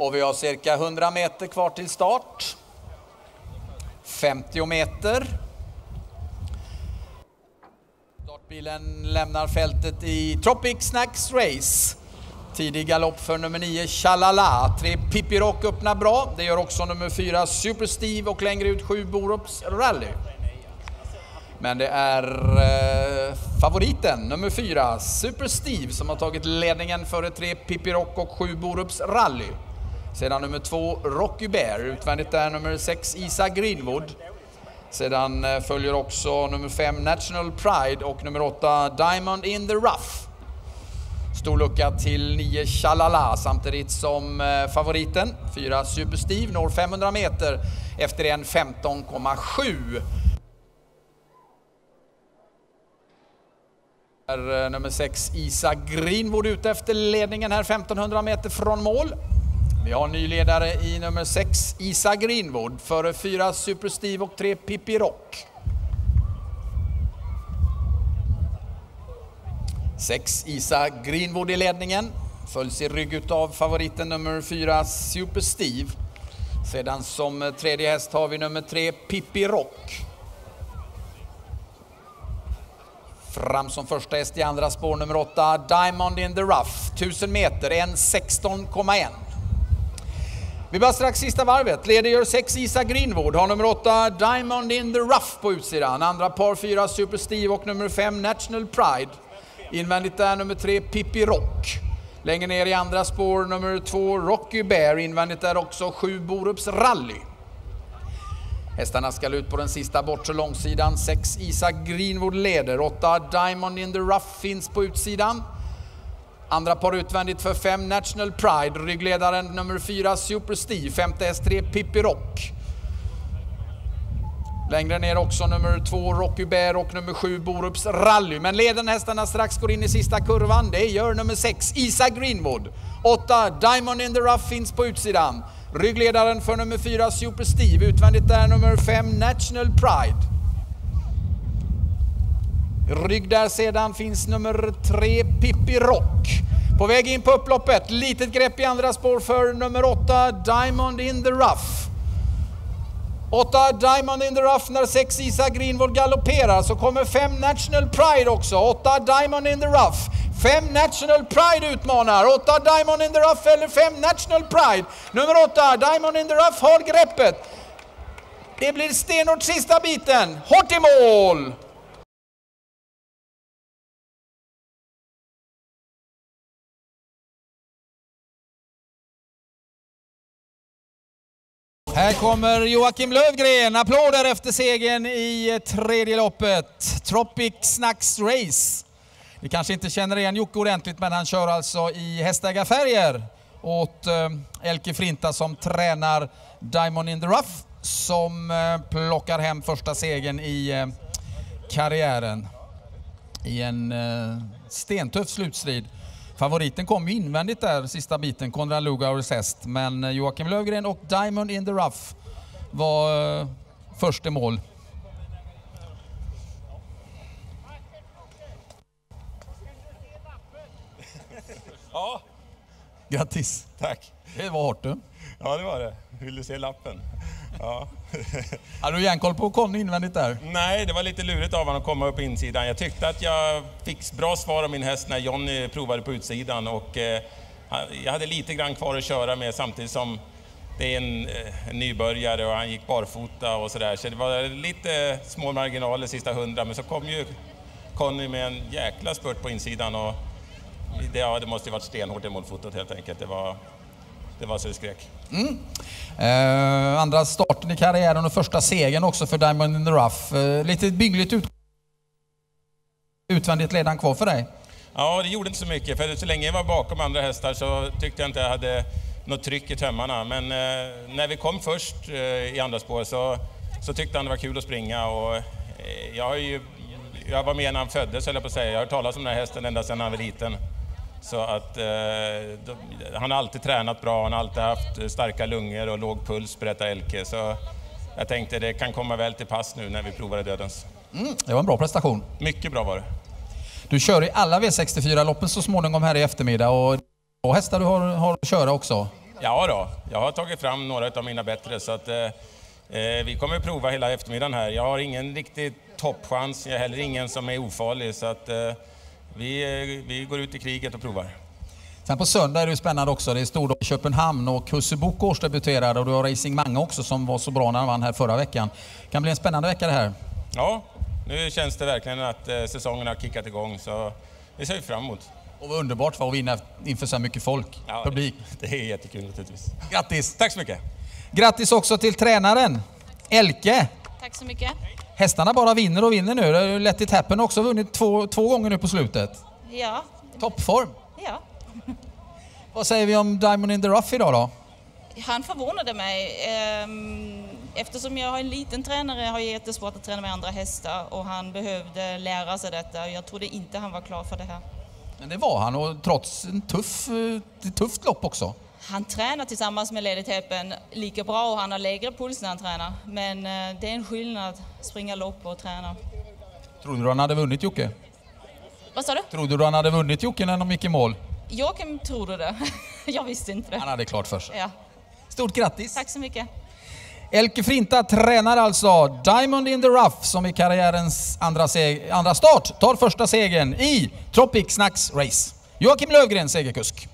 Och vi har cirka 100 meter kvar till start. 50 meter. Startbilen lämnar fältet i Tropic Snacks Race. Tidig galopp för nummer 9 Chalala. Tre Pippi Rock öppnar bra. Det gör också nummer 4 Super Steve och längre ut 7 Borups Rally. Men det är eh, favoriten, nummer 4 Super Steve, som har tagit ledningen före 3 Pippi Rock och 7 Borups Rally. Sedan nummer 2 Rocky Bear, utvändigt är nummer 6 Isa Greenwood. Sedan eh, följer också nummer 5 National Pride och nummer 8 Diamond in the Rough. Stor lucka till 9 Chalala samtidigt som eh, favoriten 4 Super Steve når 500 meter efter en 15,7. Eh, nummer 6 Isa Greenwood ute efter ledningen här 1500 meter från mål. Vi har ny ledare i nummer 6 Isa Greenwood före 4 Super Steve och 3 Pippi Rock. 6 Isa Greenwood i ledningen. Följs i rygg av favoriten nummer 4 Super Steve. Sedan som eh, tredje häst har vi nummer 3 Pippi Rock. Fram som första häst i andra spår nummer 8 Diamond in the Rough. 1000 meter, 1.16,1. Vi börjar strax sista varvet. Leder gör 6 Isa Greenwood, har nummer 8 Diamond in the Rough på utsidan. Andra par 4 Super Steve och nummer 5 National Pride. Invändigt där nummer 3 Pippi Rock. Längre ner i andra spår nummer 2 Rocky Bear. Invändigt där också 7 Borups Rally. Hästarna ska ut på den sista bortre långsidan. 6 Isa Greenwood leder. 8 Diamond in the Rough finns på utsidan. Andra par utvändigt för 5 National Pride. Ryggledaren nummer 4 Super Steve. Femte häst 3 Pippi Rock. Längre ner också nummer 2 Rocky Bear och nummer 7 Borups Rally. Men leden hästarna strax går in i sista kurvan. Det gör nummer 6 Isa Greenwood. 8 Diamond in the Rough finns på utsidan. Ryggledaren för nummer 4 Super Steve. Utvändigt där, nummer 5 National Pride. Rygg där sedan finns nummer 3 Pippi Rock. På väg in på upploppet, litet grepp i andra spår för nummer 8 Diamond in the Rough. 8 Diamond in the Rough när 6 Isa Greenwood galopperar så kommer 5 National Pride också. 8 Diamond in the Rough. 5 National Pride utmanar. 8 Diamond in the Rough eller 5 National Pride. Nummer 8 Diamond in the Rough har greppet. Det blir stenhårt sista biten. Hårt i mål! Här kommer Joakim Lövgren. Applåder efter segern i tredje loppet. Tropic Snacks Race. Ni kanske inte känner igen Jocke ordentligt, men han kör alltså i hästägarfärger åt eh, Elke Frinta som tränar Diamond in the Rough som eh, plockar hem första segern i eh, karriären i en stentuff slutstrid. Favoriten kom invändigt där sista biten, Konrad Lugauers häst. Men Joakim Lövgren och Diamond in the Rough var uh, först i mål. Ja. Grattis! Tack! Det var hårt du. Ja, det var det. Vill du se lappen? Ja. Hade du järnkoll på Conny invändigt där? Nej, det var lite lurigt av honom att komma upp insidan. Jag tyckte att jag fick bra svar av min häst när Jonny provade på utsidan och eh, jag hade lite grann kvar att köra med samtidigt som det är en, eh, en nybörjare och han gick barfota och sådär. Så det var lite små marginaler sista hundra, men så kom ju Conny med en jäkla spurt på insidan och det, ja, det måste ju varit stenhårt i målfotot helt enkelt. Det var, det var så det skrek. Mm. Eh, andra starten i karriären och första segern också för Diamond in the Rough. Eh, lite byggligt ut utvändigt ledan kvar för dig? Ja, det gjorde inte så mycket. För så länge jag var bakom andra hästar så tyckte jag inte jag hade något tryck i tömmarna. Men eh, när vi kom först eh, i andra spår så, så tyckte han det var kul att springa. Och, eh, jag, har ju, jag var med när han föddes, höll jag på att säga. Jag har hört talas om den här hästen ända sedan han var liten. Så att eh, de, han har alltid tränat bra, han har alltid haft starka lungor och låg puls, berättar Elke. Så jag tänkte det kan komma väl till pass nu när vi provar Dödens. Mm, det var en bra prestation. Mycket bra var det. Du kör i alla V64-loppen så småningom här i eftermiddag och bra hästar du har, har att köra också. Ja då, jag har tagit fram några av mina bättre så att eh, eh, vi kommer att prova hela eftermiddagen här. Jag har ingen riktig toppchans, jag har heller ingen som är ofarlig så att eh, vi, eh, vi går ut i kriget och provar. Sen på söndag är det spännande också. Det är stordag i Köpenhamn och Husse Bok årsdebuterar och du har Racing Mange också som var så bra när han vann här förra veckan. Det kan bli en spännande vecka det här. Ja, nu känns det verkligen att eh, säsongen har kickat igång så det ser vi fram emot. Och vad underbart för att vinna inför så här mycket folk, Ja, publik. Det är jättekul naturligtvis. Grattis! Tack så mycket! Grattis också till tränaren, Elke. Tack så mycket. Hästarna bara vinner och vinner nu. Har Let it happen också vunnit två, två gånger nu på slutet. Ja, Toppform. ja. Vad säger vi om Diamond in the Rough idag då? Han förvånade mig. Ehm, Eftersom jag har en liten tränare har jag jättesvårt att träna med andra hästar och han behövde lära sig detta. Jag trodde inte han var klar för det här. Men det var han och trots en tuff, eh, ett tufft lopp också. Han tränar tillsammans med Lady lika bra och han har lägre puls när han tränar. Men eh, det är en skillnad att springa lopp och träna. Trodde du han hade vunnit Jocke? Vad sa du? Trodde du han hade vunnit Jocke när de gick i mål? Joakim trodde det. jag visste inte Han det. hade klart för sig. Ja, Stort grattis! tack så mycket. Elke Frinta tränar alltså Diamond in the Rough som i karriärens andra, andra start tar första segern i Tropic Snacks Race. Joakim Lövgren segerkusk.